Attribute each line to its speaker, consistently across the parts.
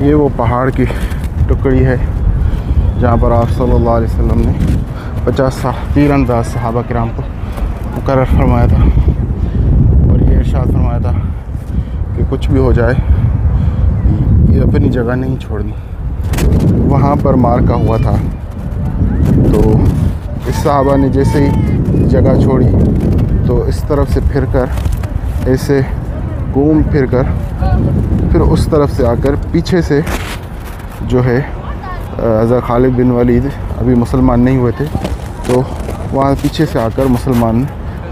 Speaker 1: ये वो पहाड़ की टुकड़ी है, जहाँ पर आप सल्लल्लाहु अलैहि वसल्लम ने पचास तीर अंदाज सहाबा कराम को मुकर फरमाया था और ये इरशाद फरमाया था कि कुछ भी हो जाए, ये अपनी जगह नहीं छोड़नी। वहाँ पर मार का हुआ था। तो इस साहबा ने जैसे ही जगह छोड़ी तो इस तरफ़ से फिर कर ऐसे घूम फिर कर, फिर उस तरफ़ से आकर पीछे से जो है हज़रत खालिद बिन वलीद अभी मुसलमान नहीं हुए थे तो वहाँ पीछे से आकर मुसलमान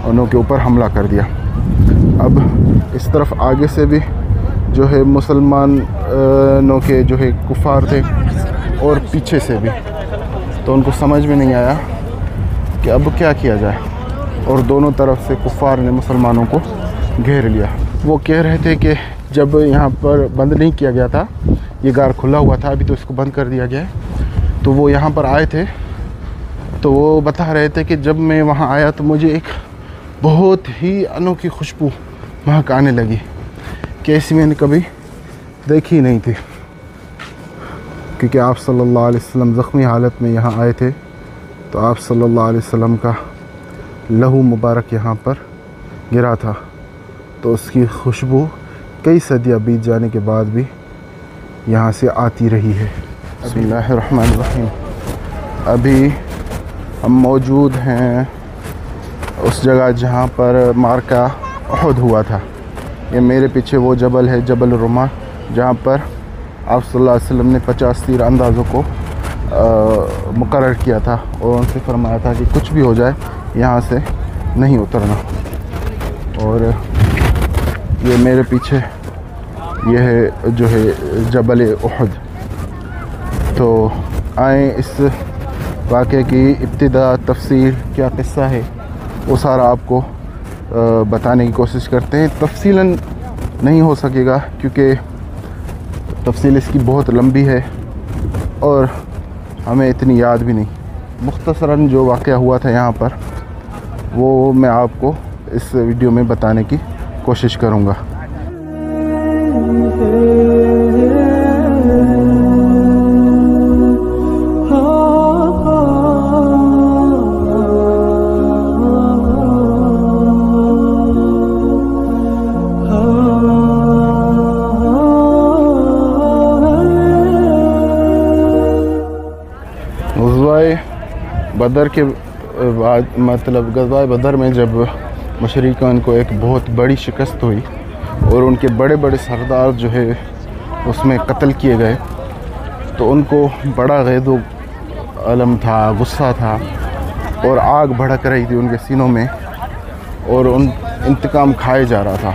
Speaker 1: के ऊपर हमला कर दिया। अब इस तरफ़ आगे से भी जो है मुसलमानों के जो है कुफार थे, और पीछे से भी। तो उनको समझ में नहीं आया कि अब क्या किया जाए, और दोनों तरफ़ से कुफार ने मुसलमानों को घेर लिया। वो कह रहे थे कि जब यहाँ पर बंद नहीं किया गया था, ये गार खुला हुआ था, अभी तो इसको बंद कर दिया गया है। तो वो यहाँ पर आए थे। तो वो बता रहे थे कि जब मैं वहाँ आया तो मुझे एक बहुत ही अनोखी खुशबू महक आने लगी, कि ऐसी मैंने कभी देखी नहीं थी। क्योंकि आप सल्लल्लाहु अलैहि वसल्लम ज़ख्मी हालत में यहाँ आए थे तो आप सल्लल्लाहु अलैहि वसल्लम का लहू मुबारक यहाँ पर गिरा था। तो उसकी खुशबू कई सदियाँ बीत जाने के बाद भी यहाँ से आती रही है। बसमीम अभी हम मौजूद हैं उस जगह जहाँ पर मार्का अहद हुआ था। ये मेरे पीछे वो जबल है, जबल रुमा, जहाँ पर आप वसल्लम ने पचास तीर अंदाज़ों को मुकर किया था और उनसे फरमाया था कि कुछ भी हो जाए, यहाँ से नहीं उतरना। और ये मेरे पीछे, ये है जो है जबल उहद। तो आए इस वाक़े की इब्तदा, तफसील क्या किस्सा है, वो सारा आपको बताने की कोशिश करते हैं। तफसीला नहीं हो सकेगा, क्योंकि तफसील इसकी बहुत लंबी है और हमें इतनी याद भी नहीं। मुख्तसरा जो वाक़ हुआ था यहाँ पर, वो मैं आपको इस वीडियो में बताने की कोशिश करूँगा। बदर के बाद मतलब गजवा बदर में जब मशरक़ान को एक बहुत बड़ी शिकस्त हुई और उनके बड़े बड़े सरदार जो है, उसमें कत्ल किए गए। तो उनको बड़ा गैद अलम था, गुस्सा था और आग भड़क रही थी उनके सीनों में और उन इंतकाम खाए जा रहा था।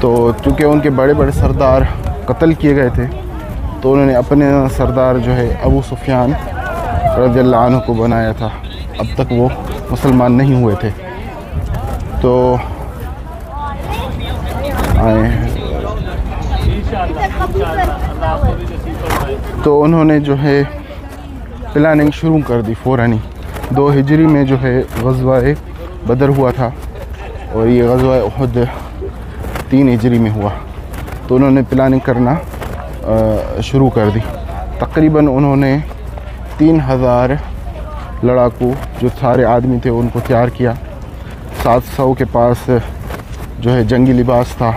Speaker 1: तो चूँकि उनके बड़े बड़े सरदार कत्ल किए गए थे तो उन्होंने अपने सरदार जो है, अबू सुफियान रज़ी को बनाया था। अब तक वो मुसलमान नहीं हुए थे। तो आए तो उन्होंने जो है प्लानिंग शुरू कर दी फ़ौरनी। दो हिजरी में जो है गजवा बदर हुआ था और ये गजवा खुद तीन हिजरी में हुआ। तो उन्होंने प्लानिंग करना शुरू कर दी। तकरीबन उन्होंने तीन हज़ार लड़ाकू, जो सारे आदमी थे, उनको तैयार किया। सात सौ के पास जो है जंगी लिबास था।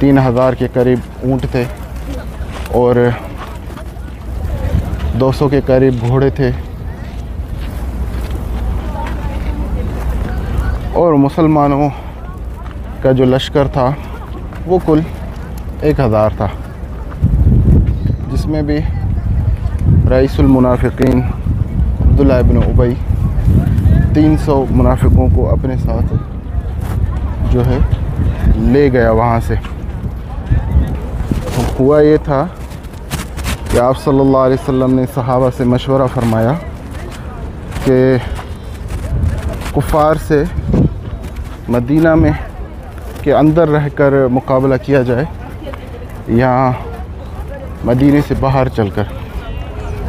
Speaker 1: तीन हज़ार के करीब ऊँट थे और दो सौ के करीब घोड़े थे। और मुसलमानों का जो लश्कर था, वो कुल एक हज़ार था, जिसमें भी रईसुलमुनाफ़िकीन अब्दुल्ला इब्न उबई तीन सौ मुनाफिकों को अपने साथ जो है ले गया वहाँ से। हुआ ये था कि आप सल्लल्लाहु अलैहि वसल्लम ने सहाबा से मशवरा फरमाया कि कुफ़ार से मदीना में के अंदर रहकर मुकाबला किया जाए या मदीने से बाहर चलकर।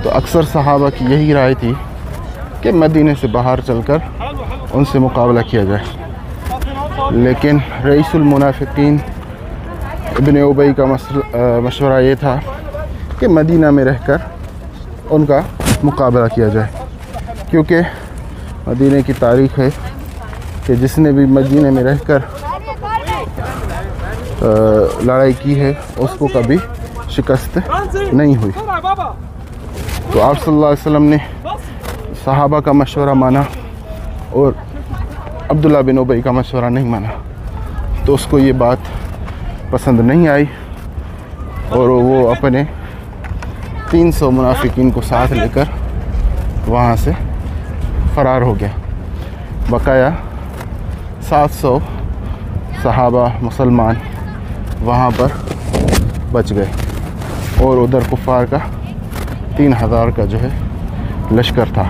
Speaker 1: तो अक्सर सहाबा की यही राय थी कि मदीने से बाहर चलकर उनसे मुकाबला किया जाए। लेकिन रईसुलमुनाफ़िकीन इबन उबई का मशवरा ये था कि मदीना में रहकर उनका मुकाबला किया जाए। क्योंकि मदीने की तारीख है कि जिसने भी मदीने में रहकर लड़ाई की है, उसको कभी शिकस्त नहीं हुई। तो आप सल्लल्लाहु अलैहि वसल्लम ने सहाबा का मशवरा माना और अब्दुल्ला बिन उबई का मशवरा नहीं माना। तो उसको ये बात पसंद नहीं आई और वो अपने 300 सौ मुनाफिकीन को साथ लेकर वहाँ से फ़रार हो गया। बकाया 700 सहाबा मुसलमान वहाँ पर बच गए और उधर कुफार का तीन हज़ार का जो है लश्कर था।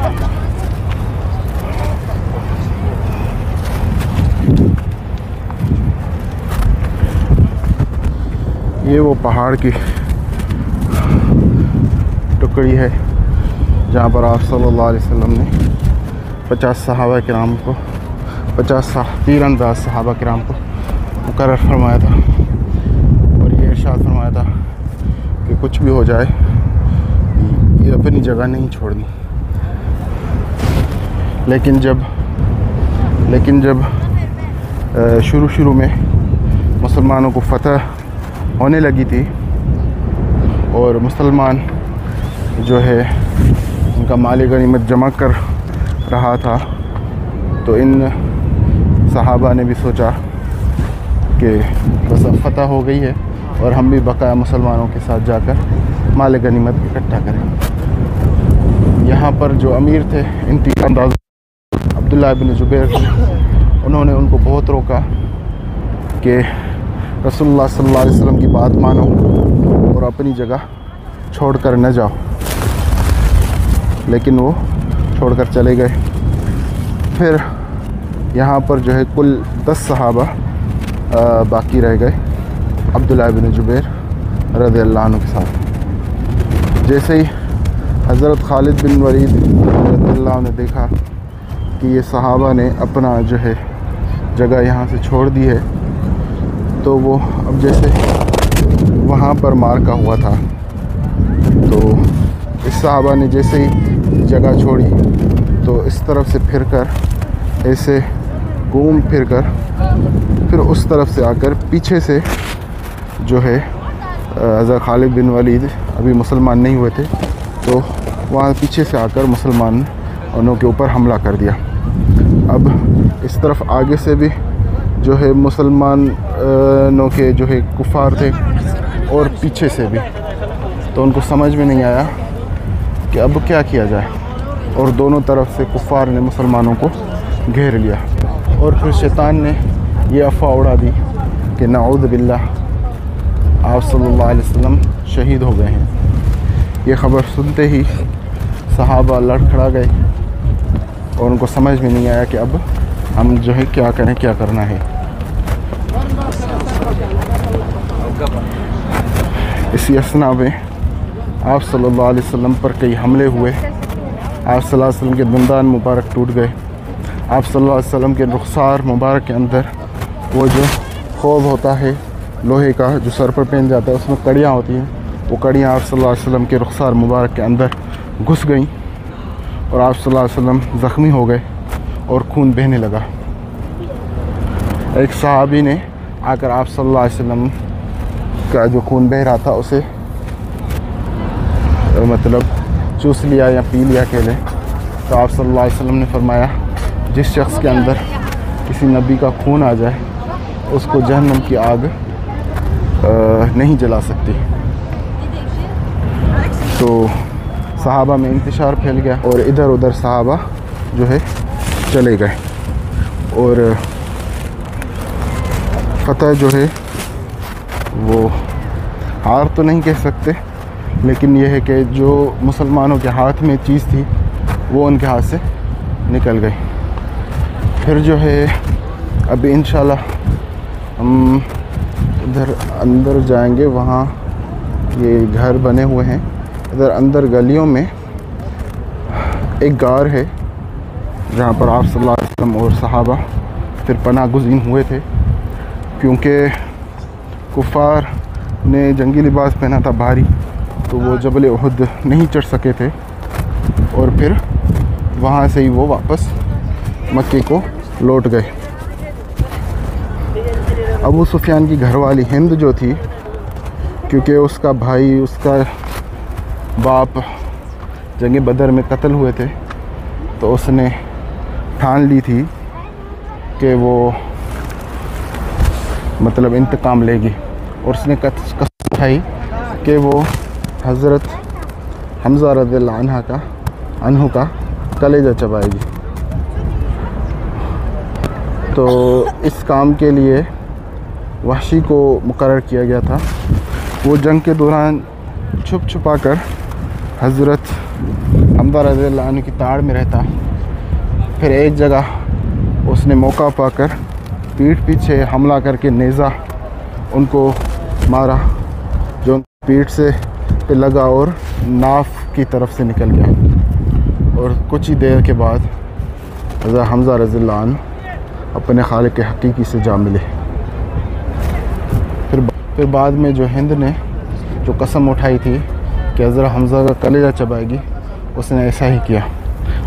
Speaker 1: Thank you. ये वो पहाड़ की टुकड़ी है, जहाँ पर आप सल्लल्लाहु अलैहि वसल्लम ने पचास सहाबा कराम को, पचास तीर अंदाज सहाबा कराम को मुकर फरमाया था और ये इरशाद फरमाया था कि कुछ भी हो जाए, ये अपनी जगह नहीं छोड़नी। लेकिन जब लेकिन जब शुरू शुरू में मुसलमानों को फतह होने लगी थी। और मुसलमान जो है, उनका माल गनीमत जमा कर रहा था। तो इन सहाबा ने भी सोचा कि बस अब फतह हो गई है और हम भी बकाया मुसलमानों के साथ जाकर माल गनीमत इकट्ठा करें। यहाँ पर जो अमीर थे इन तीन अंदाज अब्दुल्ला बिन जुबैर उन्होंने उनको बहुत रोका कि रसोल्ला सल्लल्लाहु अलैहि की बात मानो और अपनी जगह छोड़ कर न जाओ। लेकिन वो छोड़ कर चले गए। फिर यहाँ पर जो है कुल दस सहाबा बाकी रह गए अब्दुल्ला बिन जुबैर रज़ी अल्लाह के साथ। जैसे ही हज़रत खालिद बिन वरीद रज़ी ने देखा कि ये सहाबा ने अपना जो है जगह यहाँ से छोड़ दी है तो वो अब जैसे वहाँ पर मार का हुआ था। तो इस साहबा ने जैसे ही जगह छोड़ी तो इस तरफ़ से फिर कर ऐसे घूम फिर कर फिर उस तरफ़ से आकर पीछे से जो है हज़र खालिद बिन वलीद अभी मुसलमान नहीं हुए थे तो वहाँ पीछे से आकर मुसलमान के ऊपर हमला कर दिया। अब इस तरफ़ आगे से भी जो है मुसलमानों के जो है कुफार थे और पीछे से भी। तो उनको समझ में नहीं आया कि अब क्या किया जाए। और दोनों तरफ़ से कुफार ने मुसलमानों को घेर लिया। और फिर शैतान ने यह अफवाह उड़ा दी कि नाऊद बिल्ला आप सल्लल्लाहु अलैहि वसल्लम शहीद हो गए हैं। ये ख़बर सुनते ही सहाबा लड़खड़ा गए और उनको समझ में नहीं आया कि अब हम जो है क्या करें, क्या करना है? इसी असना में आप सल्लल्लाहु अलैहि वसल्लम पर कई हमले हुए। आप सल्लल्लाहु अलैहि वसल्लम के दंदान मुबारक टूट गए। आप सल्लल्लाहु अलैहि वसल्लम के रुखसार मुबारक के अंदर वो जो खोब होता है, लोहे का जो सर पर पहन जाता है, उसमें कड़ियाँ होती हैं। वो कड़ियाँ आप सल्लल्लाहु अलैहि वसल्लम के रुखसार मुबारक के अंदर घुस गईं और आप सल्लल्लाहु अलैहि वसल्लम ज़ख्मी हो गए। और खून बहने लगा। एक सहाबी ने आकर आप सल्लल्लाहु अलैहि वसल्लम का जो खून बह रहा था, उसे मतलब चूस लिया या पी लिया कह लें। तो आप सल्लल्लाहु अलैहि वसल्लम ने फरमाया, जिस शख्स के अंदर किसी नबी का खून आ जाए, उसको जहन्नम की आग नहीं जला सकती। तो सहाबा में इंतशार फैल गया और इधर उधर सहाबा जो है चले गए। और फतह जो है, वो हार तो नहीं कह सकते, लेकिन यह है कि जो मुसलमानों के हाथ में चीज़ थी, वो उनके हाथ से निकल गई। फिर जो है अभी इन हम इधर अंदर जाएँगे, वहाँ ये घर बने हुए हैं। इधर अंदर गलियों में एक गार है जहाँ पर आप वसल्लम और सहाबा फिर पना गुजीन हुए थे क्योंकि कुफार ने जंगी लिबास पहना था भारी तो वो जबल उहद नहीं चढ़ सके थे। और फिर वहाँ से ही वो वापस मक्के को लौट गए। अबू सुफियान की घरवाली हिंद जो थी क्योंकि उसका भाई उसका बाप जंग बदर में कत्ल हुए थे तो उसने ठान ली थी कि वो मतलब इंतकाम लेगी। और उसने कसम खाई कि वो हज़रत हमज़ा रज़ा का, अनहु का कलेजा चबाएगी। तो इस काम के लिए वहशी को मुकर किया गया था। वो जंग के दौरान छुप छुपा कर हज़रत हमदा रज़ी की ताड़ में रहता। फिर एक जगह उसने मौका पाकर पीठ पीछे हमला करके नेज़ा उनको मारा, जो पीठ से पे लगा और नाफ की तरफ़ से निकल गया। और कुछ ही देर के बाद हज़र हमज़ा रज़ील्लान अपने खाल के हकीकी से जा मिले। फिर फिर बाद में जो हिंद ने जो कसम उठाई थी कि हज़रत हमज़ा का कलेजा चबाएगी, उसने ऐसा ही किया।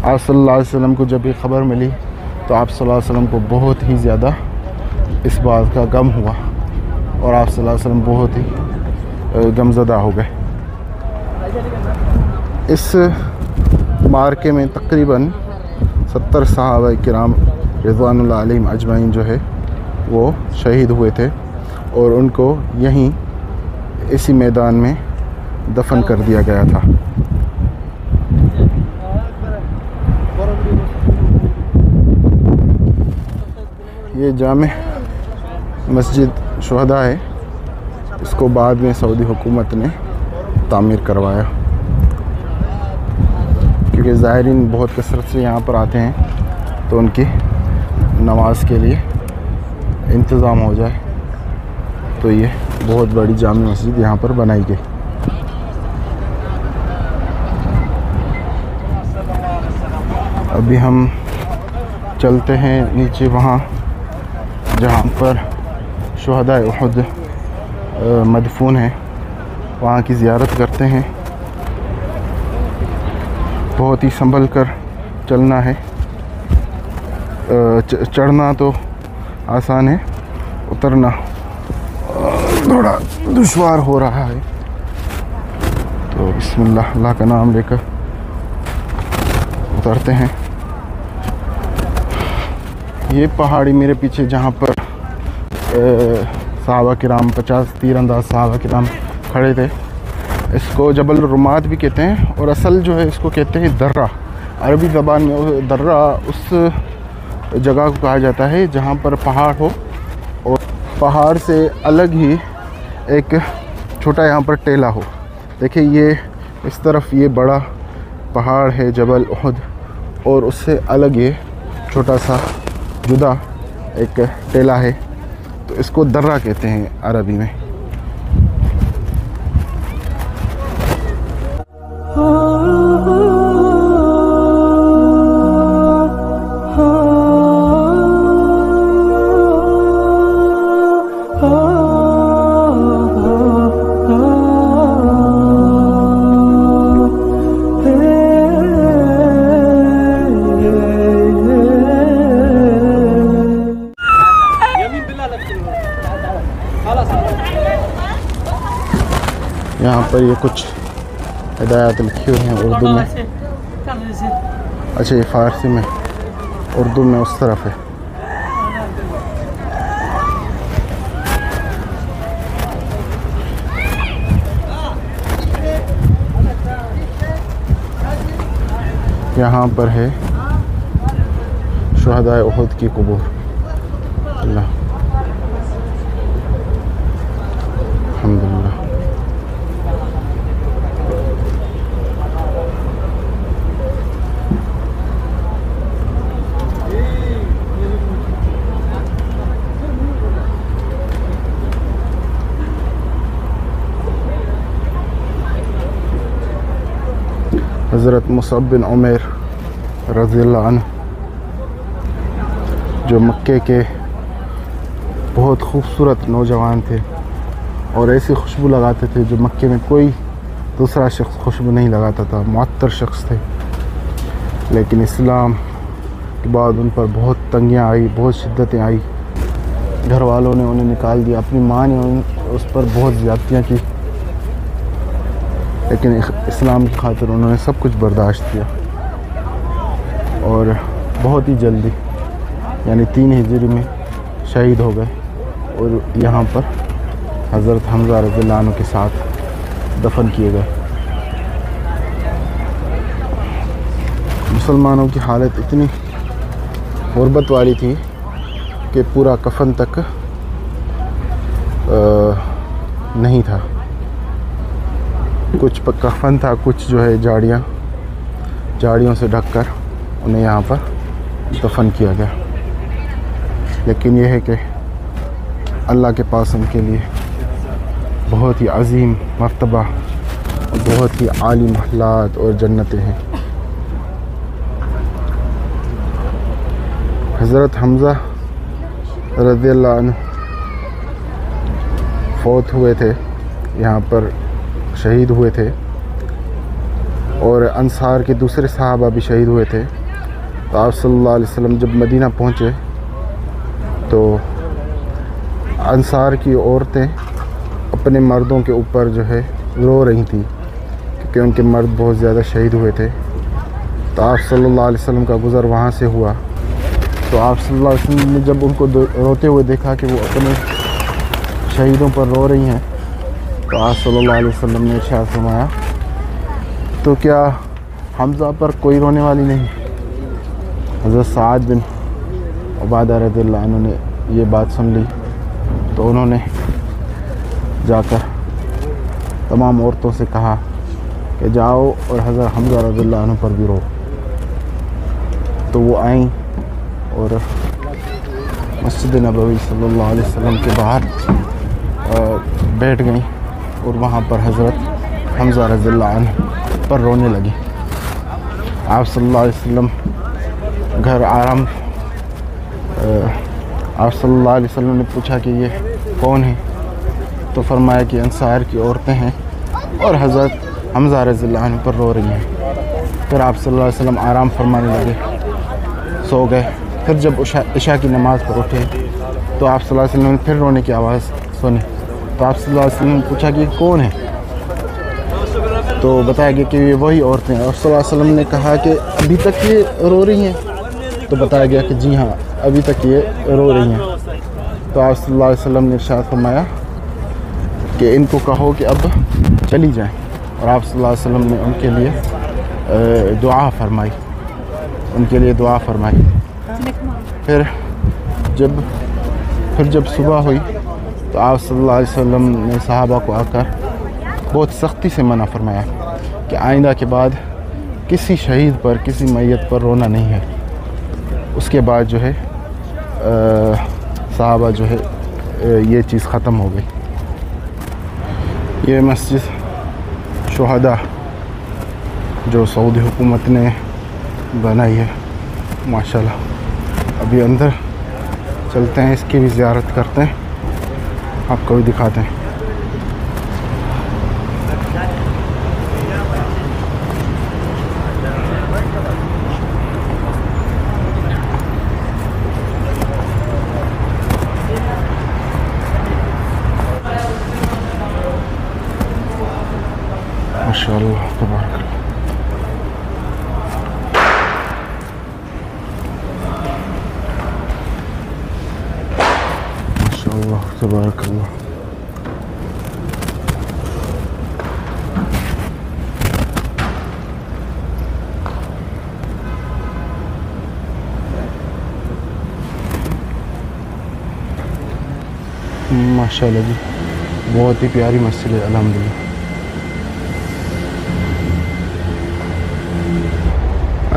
Speaker 1: आप सल्लल्लाहु अलैहि वसल्लम को जब ये ख़बर मिली तो आप सल्लल्लाहु अलैहि वसल्लम को बहुत ही ज़्यादा इस बात का गम हुआ और आप सल्लल्लाहु अलैहि वसल्लम बहुत ही गमज़दा हो गए। इस मार्के में तकरीबन सत्तर साहब कराम रिजवान अजमाइन जो है, वो शहीद हुए थे और उनको यहीं इसी मैदान में दफन कर दिया गया था। ये जाम मस्जिद शहदा है। इसको बाद में सऊदी हुकूमत ने तामीर करवाया। क्योंकि ज़ायरीन बहुत कसरत से यहाँ पर आते हैं तो उनकी नमाज़ के लिए इंतज़ाम हो जाए। तो ये बहुत बड़ी जाम मस्जिद यहाँ पर बनाई गई। अभी हम चलते हैं नीचे वहाँ। जहाँ पर शहदा उहद मदफून है। वहाँ की ज़ियारत करते हैं। बहुत ही संभल कर चलना है। चढ़ना तो आसान है। उतरना थोड़ा दुशवार हो रहा है। तो बिस्मिल्लाह, अल्लाह का नाम लेकर उतरते हैं। ये पहाड़ी मेरे पीछे जहाँ पर सहाबा किराम पचास तीरंदाज सहाबा किराम खड़े थे। इसको जबल रुमात भी कहते हैं और असल जो है इसको कहते हैं दर्रा। अरबी ज़बान में दर्रा उस जगह को कहा जाता है जहाँ पर पहाड़ हो और पहाड़ से अलग ही एक छोटा यहाँ पर टेला हो। देखिए ये इस तरफ़ ये बड़ा पहाड़ है जबल उहद और उससे अलग ये छोटा सा जुदा एक टेला है तो इसको दर्रा कहते हैं अरबी में। पर ये कुछ हिदायत लिखी हुई हैं उर्दू में। अच्छा ये फ़ारसी में उर्दू में उस तरफ़ है। यहाँ पर है शहदा उहद की कबूर। अल्लाह अलहमदिल्ला हज़रत मुसब बिन उमेर रज़ी जो मक्के के बहुत खूबसूरत नौजवान थे और ऐसी खुशबू लगाते थे जो मक्के में कोई दूसरा शख्स खुशबू नहीं लगाता था मअतर शख्स थे लेकिन इस्लाम के बाद उन पर बहुत तंगियाँ आई बहुत शिद्दतें आई घर वालों ने उन्हें निकाल दिया अपनी माँ ने उन उस पर बहुत ज़्यादतियाँ की लेकिन इस्लाम की खातिर उन्होंने सब कुछ बर्दाश्त किया। और बहुत ही जल्दी यानी तीन हिजरी में शहीद हो गए और यहाँ पर हज़रत हमज़ा रज़ी के साथ दफन किए गए। मुसलमानों की हालत इतनी गुरबत वाली थी कि पूरा कफन तक आ, नहीं था। कुछ कफन था, कुछ जो है झाड़ियाँ, झाड़ियों से ढककर उन्हें यहाँ पर दफन किया गया। लेकिन यह है कि अल्लाह के पास उनके लिए बहुत ही अजीम मरतबा और बहुत ही आली महलात और जन्नतें हैं। हज़रत हमज़ा रज़ी फौत हुए थे यहाँ पर शहीद हुए थे। और अंसार के दूसरे साहबा भी शहीद हुए थे। तो आप सल्लल्लाहु अलैहि वसल्लम जब मदीना पहुँचे तो अंसार की औरतें अपने मर्दों के ऊपर जो है रो रही थी, क्योंकि उनके मर्द बहुत ज़्यादा शहीद हुए थे। तो आप सल्लल्लाहु अलैहि वसल्लम का गुज़र वहाँ से हुआ। तो आप सल्लल्लाहु अलैहि वसल्लम ने जब उनको रोते हुए देखा कि वो अपने शहीदों पर रो रही हैं तो आज अलैहि वसल्लम ने इरशाद फरमाया तो क्या हमज़ा पर कोई रोने वाली नहीं? हज़रत साद बिन उबादा रदील्ला ने ये बात सुन ली तो उन्होंने जाकर तमाम औरतों से कहा कि जाओ और हज़रत हमजा रज़ील्ला पर भी रो। तो वो आई और मस्जिद नबी सल्लल्लाहु अलैहि वसल्लम के बाहर बैठ गई। और वहाँ पर हज़रत हमज़ा रज़ील्ला पर रोने लगी। आप सल्लल्लाहु अलैहि वसल्लम घर आराम आप सल्लल्लाहु अलैहि वसल्लम ने पूछा कि ये कौन है? तो फरमाया कि अंसार की औरतें हैं और हज़रत हमज़ा रज़ील्ला पर रो रही हैं। फिर आप सल्लल्लाहु अलैहि वसल्लम आराम फरमाने लगे, सो गए। फिर जब इशा की नमाज़ पर उठे तो आप सल्लल्लाहु अलैहि वसल्लम ने फिर रोने की आवाज़ सुनी। तो आप ने पूछा कि कौन है? तो बताया गया कि ये वही औरतें हैं। और वसल्लम ने कहा कि अभी तक ये रो रही हैं। तो बताया गया कि जी हाँ अभी तक ये रो रही हैं। तो आप वसल्लम ने इरशाद फरमाया कि इनको कहो कि अब चली जाएँ। और आप वसल्लम ने उनके लिए दुआ फरमाई। उनके लिए दुआ फरमाई। फिर जब फिर जब सुबह हुई तो आप सल्लल्लाहु अलैहि वसल्लम ने सहाबा को आकर बहुत सख्ती से मना फरमाया कि आइंदा के बाद किसी शहीद पर, किसी मैत पर रोना नहीं है। उसके बाद जो है सहाबा जो है ये चीज़ ख़त्म हो गई। ये मस्जिद शहदा जो सऊदी हुकूमत ने बनाई है, माशाल्लाह। अभी अंदर चलते हैं, इसकी भी ज़्यारत करते हैं। आपको भी दिखाते हैं माशाल्लाह तबारक तबारक माशाल्लाह जी, बहुत ही प्यारी मस्जिद है अलहमदिल्ला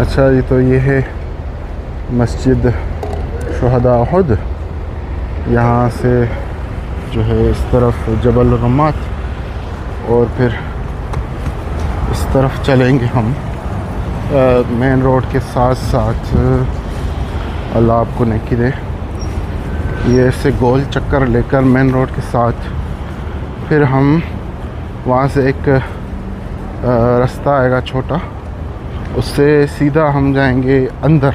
Speaker 1: अच्छा जी तो ये है मस्जिद शहदा खुद यहाँ से जो है इस तरफ़ जबल रमात और फिर इस तरफ़ चलेंगे हम। मेन रोड के साथ साथ अल्लाह आपको नेकी दे। ये ऐसे गोल चक्कर लेकर मेन रोड के साथ फिर हम वहाँ से एक रास्ता आएगा छोटा। उससे सीधा हम जाएँगे अंदर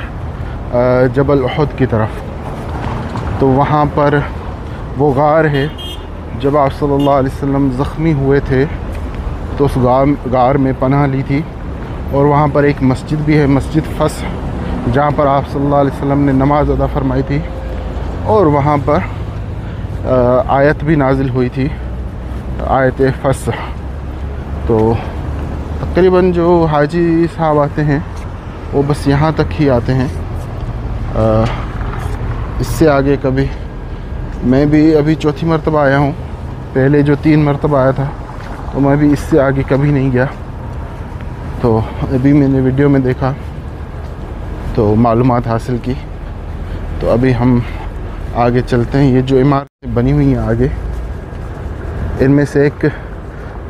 Speaker 1: जबल अहद की तरफ़। तो वहाँ पर वो गार है। जब आप सल्लल्लाहु अलैहि वसल्लम ज़ख्मी हुए थे तो उस गार गार में पनाह ली थी और वहाँ पर एक मस्जिद भी है मस्जिद फस जहाँ पर आप सल्लल्लाहु अलैहि वसल्लम ने नमाज़ अदा फरमाई थी और वहाँ पर आयत भी नाजिल हुई थी आयत फस तो तकरीबन जो हाजी साहब आते हैं वो बस यहाँ तक ही आते हैं। आ, इससे आगे कभी मैं भी अभी चौथी मरतबा आया हूँ। पहले जो तीन मरतबा आया था तो मैं भी इससे आगे कभी नहीं गया। तो अभी मैंने वीडियो में देखा तो मालूम हासिल की। तो अभी हम आगे चलते हैं। ये जो इमारतें बनी हुई हैं आगे, इनमें से एक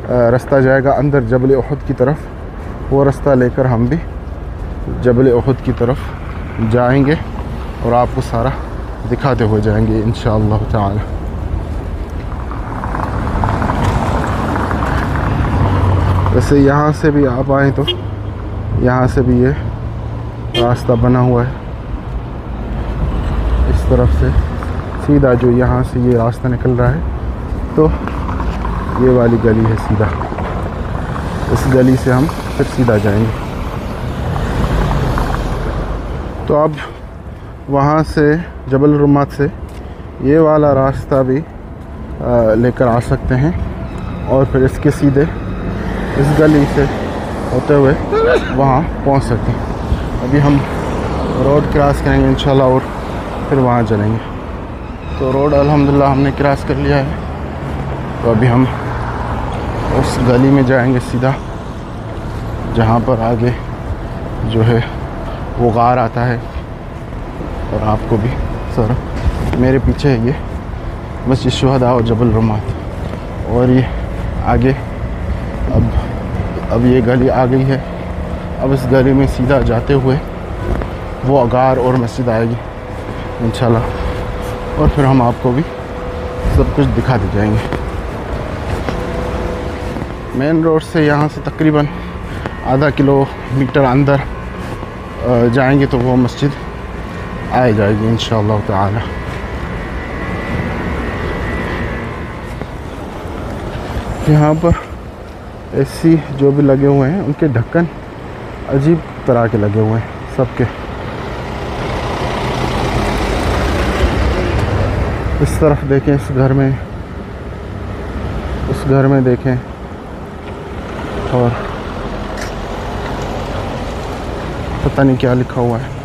Speaker 1: रास्ता जाएगा अंदर जबल अहद की तरफ़। वो रास्ता लेकर हम भी जबल अहद की तरफ़ जाएँगे और आपको सारा दिखाते हुए जाएँगे इन ताला। वैसे यहाँ से भी आप आए तो यहाँ से भी ये रास्ता बना हुआ है। इस तरफ़ से सीधा जो यहाँ से ये रास्ता निकल रहा है तो ये वाली गली है सीधा। इस गली से हम फिर सीधा जाएँगे। तो अब वहाँ से जबल रुमात से ये वाला रास्ता भी लेकर आ सकते हैं और फिर इसके सीधे इस गली से होते हुए वहाँ पहुँच सकते हैं। अभी हम रोड क्रॉस करेंगे, इंशाल्लाह, और फिर वहाँ चलेंगे। तो रोड अल्हम्दुलिल्लाह हमने क्रॉस कर लिया है। तो अभी हम उस गली में जाएँगे सीधा, जहाँ पर आगे जो है वो गार आता है। और आपको भी, सर। मेरे पीछे है ये। मस्जिद शहदा और जबल रुमात। और ये आगे, अब अब ये गली आ गई है। अब इस गली में सीधा जाते हुए वो अगार और मस्जिद आएगी इन और फिर हम आपको भी सब कुछ दिखा दे जाएँगे। मेन रोड से यहाँ से तकरीबन आधा किलोमीटर अंदर जाएँगे तो वो मस्जिद। आ जाएगी इन ताला यहाँ पर एसी जो भी लगे हुए हैं उनके ढक्कन अजीब तरह के लगे हुए हैं सबके इस तरफ़ देखें इस घर में उस घर में देखें और पता नहीं क्या लिखा हुआ है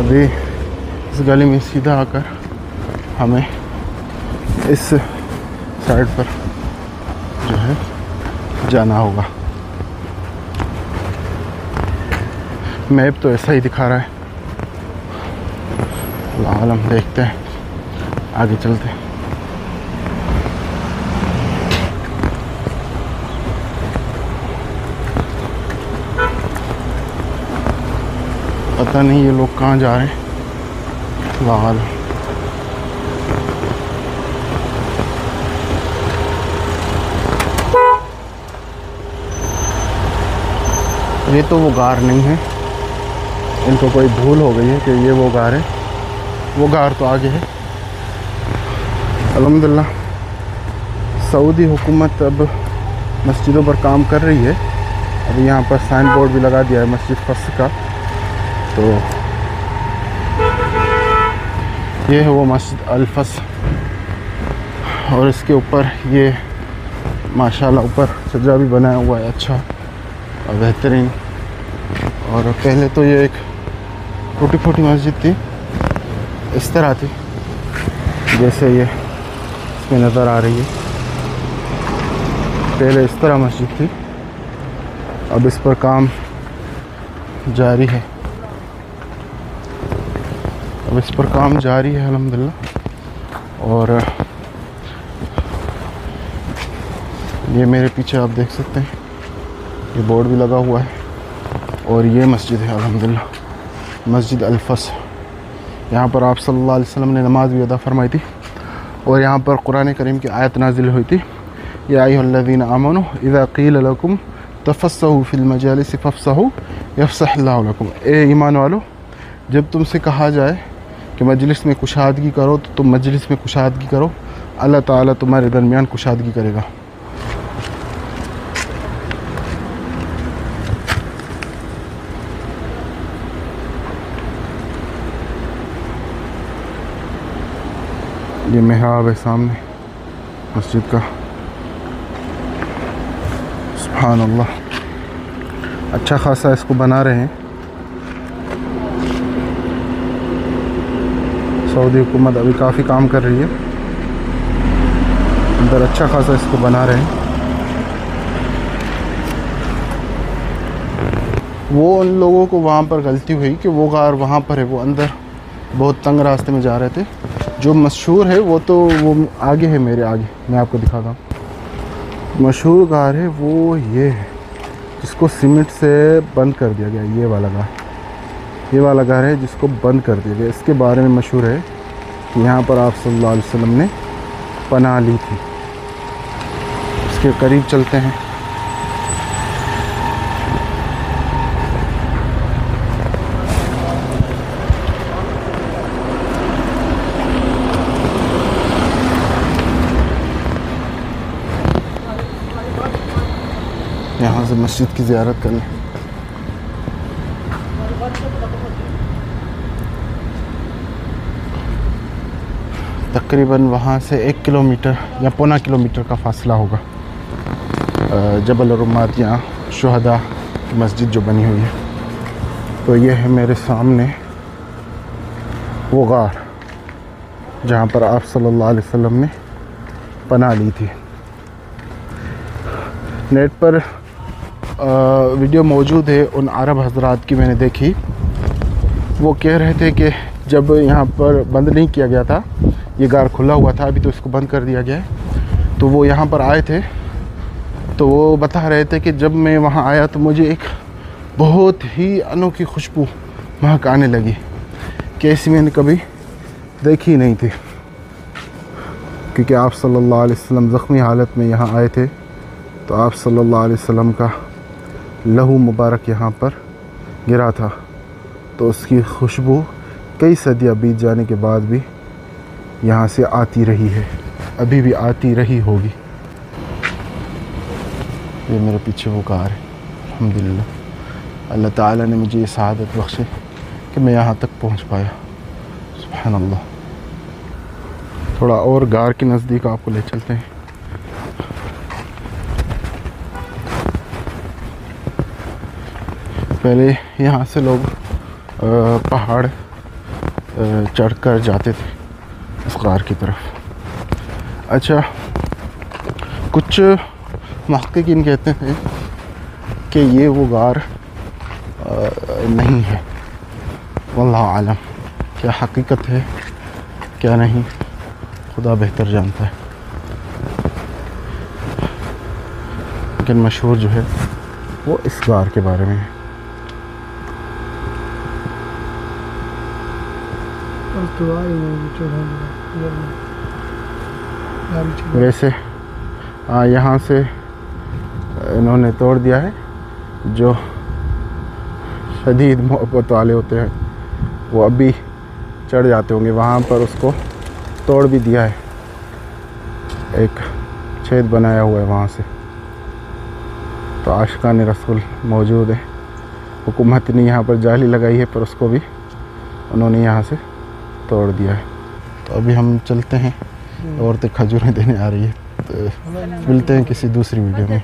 Speaker 1: अभी इस गली में सीधा आकर हमें इस साइड पर जो है जाना होगा। मैप तो ऐसा ही दिखा रहा है। हम देखते हैं। आगे चलते हैं। पता नहीं ये लोग कहाँ जा रहे हैं। लाल ये तो वो गार नहीं है। इनको कोई भूल हो गई है कि ये वो गार है। वो गार तो आगे है। अलहमदिल्ला, सऊदी हुकूमत अब मस्जिदों पर काम कर रही है। अभी यहाँ पर साइन बोर्ड भी लगा दिया है मस्जिद फस का। तो ये है वो मस्जिद अल्फस और इसके ऊपर ये, माशाल्लाह, ऊपर सजा भी बनाया हुआ है। अच्छा और बेहतरीन। और पहले तो ये एक छोटी छोटी मस्जिद थी। इस तरह थी, जैसे ये इसमें नज़र आ रही है। पहले इस तरह मस्जिद थी। अब इस पर काम जारी है। अब इस पर काम जारी है, अलहमदिल्ला। और, ये मेरे पीछे आप देख सकते हैं, ये बोर्ड भी लगा हुआ है, और ये मस्जिद है अल्हम्दुलिल्लाह मस्जिद अल्फस यहाँ पर आप सल्लल्लाहु अलैहि वसल्लम ने नमाज़ भी अदा फरमाई थी, और यहाँ पर कुरान करीम की आयत नाजिल हुई थी। या अय्युहल्लज़ीना आमनु, इज़ा क़ील लकुम तफस्सहु फिल मजालिस फफ्सहु यफ्सहल्लाहु लकुम। ए ईमान वालो जब तुमसे कहा जाए कि मजलिस में कुशादगी करो तो तुम मजलिस में कुशादगी करो। अल्लाह ताला तुम्हारे दरमियान कुशादगी करेगा। ये महराब है सामने मस्जिद का। सुबहान अल्लाह अच्छा खासा इसको बना रहे हैं। सऊदी हुकूमत अभी काफ़ी काम कर रही है। अंदर अच्छा खासा इसको बना रहे हैं। वो उन लोगों को वहाँ पर गलती हुई कि वो गार वहाँ पर है, वो अंदर बहुत तंग रास्ते में जा रहे थे। जो मशहूर है, वो तो वो आगे है मेरे आगे। मैं आपको दिखाता हूँ। मशहूर गार है, वो ये है, जिसको सीमेंट से बंद कर दिया गया, ये वाला गार ये वाला घर है जिसको बंद कर दिया गया। इसके बारे में मशहूर है कि यहाँ पर आप सल्लल्लाहु अलैहि वसल्लम ने पनाह ली थी। इसके करीब चलते हैं। यहाँ से मस्जिद की ज़ियारत कर लें तकरीबन वहाँ से एक किलोमीटर या पौना किलोमीटर का फासला होगा। जबल रुमात या शहदा की मस्जिद जो बनी हुई है। तो ये है मेरे सामने वो गार, जहाँ पर आप सल्लल्लाहु अलैहि वसल्लम ने पनाह ली थी। नेट पर वीडियो मौजूद है उन अरब हजरात की, मैंने देखी। वो कह रहे थे कि जब यहाँ पर बंद नहीं किया गया था, ये गार खुला हुआ था, अभी तो इसको बंद कर दिया गया है। तो वो यहाँ पर आए थे। तो वो बता रहे थे कि जब मैं वहाँ आया तो मुझे एक बहुत ही अनोखी खुशबू महक आने लगी, कि ऐसी मैंने कभी देखी नहीं थी। क्योंकि आप सल्लल्लाहु अलैहि वसल्लम ज़ख्मी हालत में यहाँ आए थे तो आप सल्लल्लाहु अलैहि वसल्लम का लहू मुबारक यहाँ पर गिरा था। तो उसकी खुशबू कई सदियाँ बीत जाने के बाद भी यहाँ से आती रही है। अभी भी आती रही होगी। ये मेरे पीछे वो कार है। अल्हम्दुलिल्लाह। अल्लाह ताला ने मुझे ये शहादत बख्शे कि मैं यहाँ तक पहुँच पाया। अल्लाह थोड़ा और गार के नज़दीक आपको ले चलते हैं। पहले यहाँ से लोग पहाड़ चढ़कर जाते थे इस गार की तरफ़। अच्छा कुछ महक्कीन कहते हैं कि ये वो गार नहीं है। वल्लाह आलम, क्या हकीकत है, क्या नहीं, खुदा बेहतर जानता है। लेकिन मशहूर जो है, वो इस गार के बारे में है
Speaker 2: बस दुआ ही नहीं चढ़ाने गाड़ी चढ़ा
Speaker 1: वैसे यहाँ से इन्होंने तोड़ दिया है, जो शदीद मोहब्बत वाले होते हैं, वो अभी चढ़ जाते होंगे। वहाँ पर उसको तोड़ भी दिया है। एक छेद बनाया हुआ है वहाँ से। तो आशिकान रसूल मौजूद है। हुकूमत ने यहाँ पर जाली लगाई है, पर उसको भी उन्होंने यहाँ से तोड़ दिया है। तो अभी हम चलते हैं। औरतें खजूरें देने आ रही है। तो मिलते हैं किसी दूसरी वीडियो में।